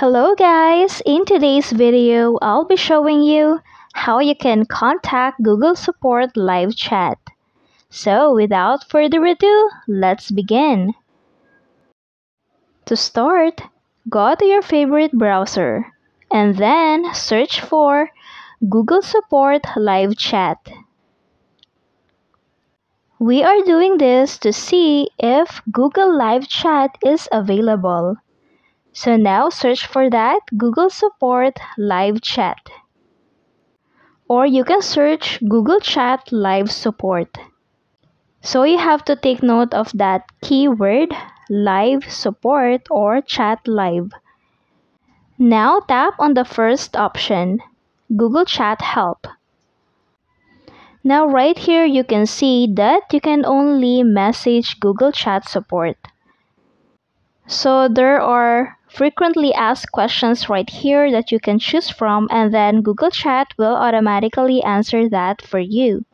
Hello guys! In today's video, I'll be showing you how you can contact Google Support live chat. So without further ado, let's begin. To start, go to your favorite browser and then search for Google Support live chat. We are doing this to see if Google Live Chat is available. So now search for that Google Support Live Chat. Or you can search Google Chat Live Support. So you have to take note of that keyword live support or chat live. Now tap on the first option, Google Chat Help. Now right here you can see that you can only message Google Chat support. So there are frequently asked questions right here that you can choose from and then Google Chat will automatically answer that for you.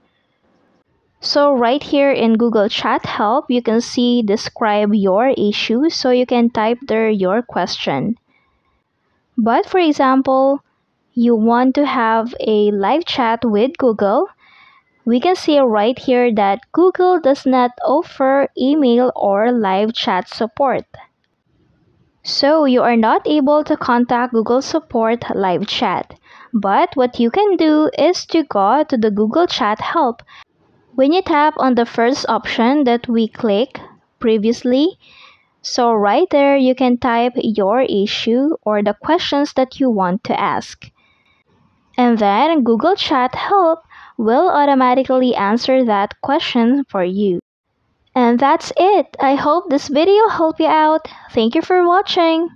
So right here in Google Chat Help, you can see describe your issue so you can type there your question. But for example, you want to have a live chat with Google, we can see right here that Google does not offer email or live chat support. So you are not able to contact Google Support live chat. But what you can do is to go to the Google Chat help. When you tap on the first option that we click previously, so right there you can type your issue or the questions that you want to ask. And then Google Chat help will automatically answer that question for you. And that's it. I hope this video helped you out. Thank you for watching.